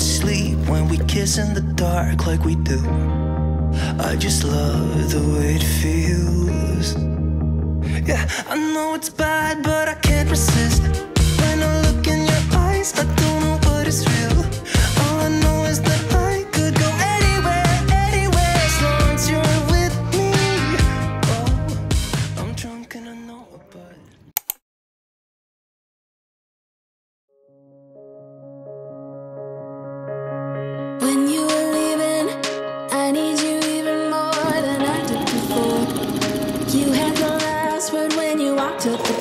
sleep when we kiss in the dark like we do. I just love the way it feels. Yeah, I know it's bad, but I can't resist. When I look in your eyes, I don't know what is real. to the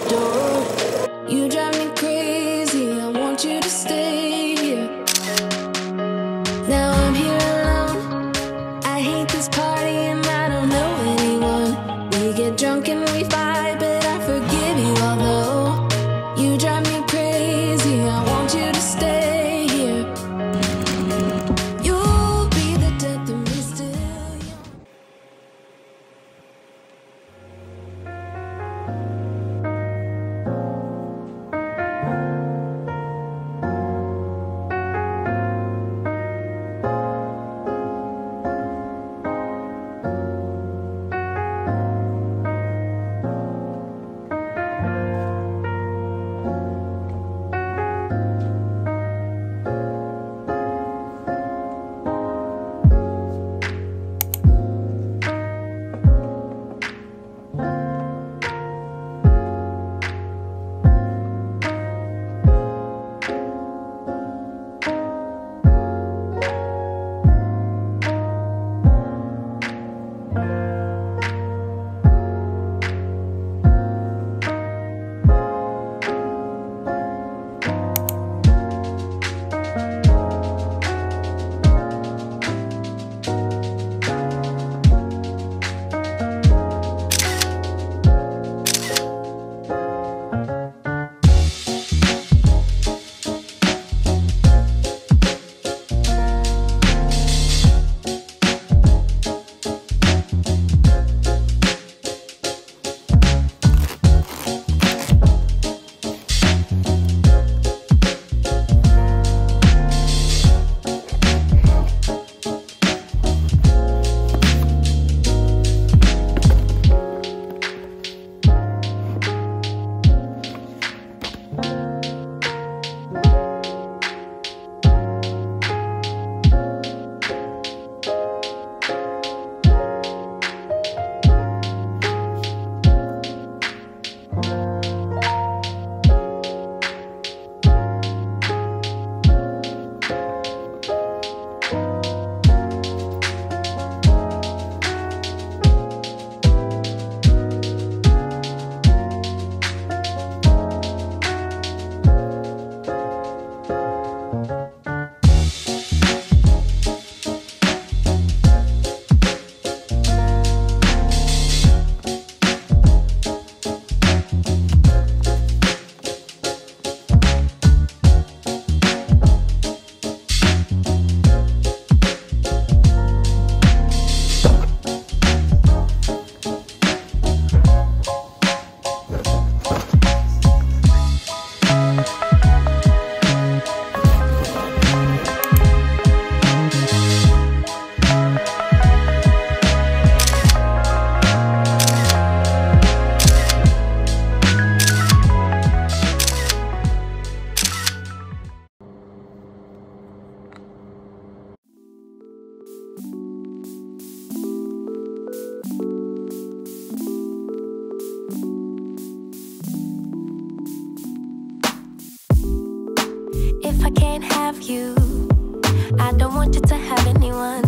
I don't want you to have anyone.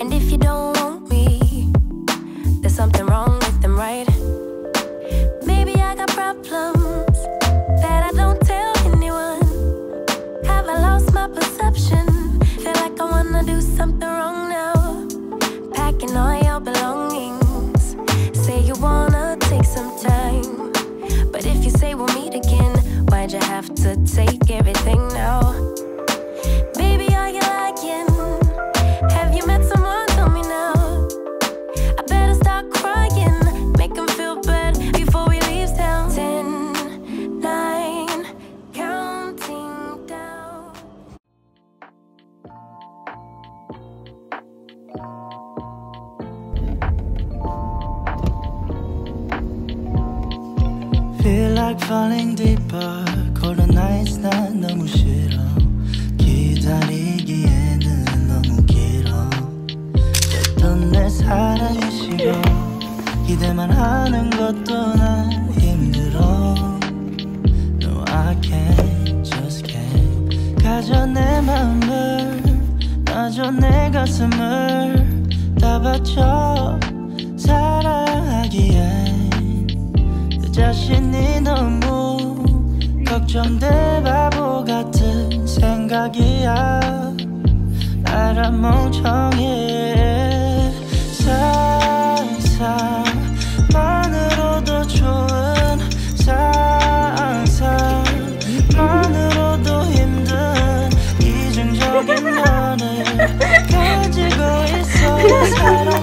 And if you don't want me, there's something wrong with them, right? Maybe I got problems that I don't tell anyone. Have I lost my perception? Feel like I wanna do something wrong now. Packing all your belongings. Say you wanna take some time. But if you say we'll meet again, why'd you have to take everything like falling deeper. Cold nights 난 너무 싫어. 기다리기에는 너무 길어. 어떤 내 사랑이 싫어. 기대만 하는 것도 난 힘들어. No I can't just can't. 가져 내 마음을 놔줘 내 가슴을. 다 바쳐 사랑하기엔. 내 자신이 너무 걱정돼 바보 같은 생각이야. 알아 멍청해. 상상만으로도 좋은 상상만으로도 힘든 이중적인 너를 가지고 있어. 사랑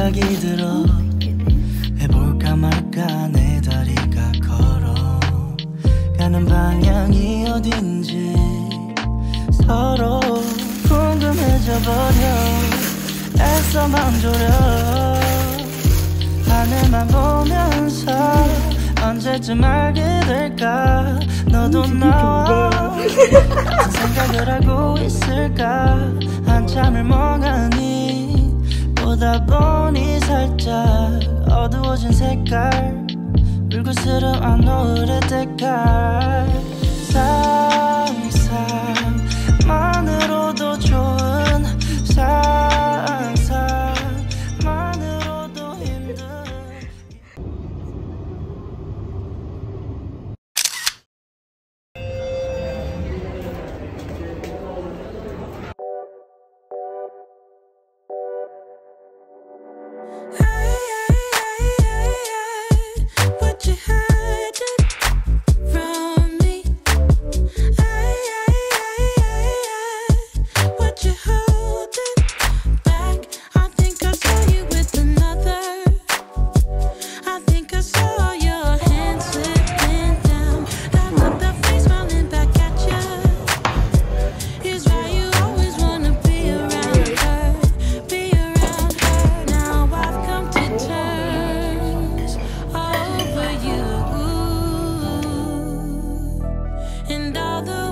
생각이 들어. 해볼까 말까 내 다리가 걸어. 가는 방향이 어딘지 서로 궁금해져 버려. 애써만 졸여. 하늘만 보면서 언제쯤 알게 될까? 너도 나와 같은 생각을 하고 있을까? 한참을 멍하니 보다 보니 살짝 어두워진 색깔. 불그스름 안 노을의 때깔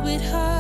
with her.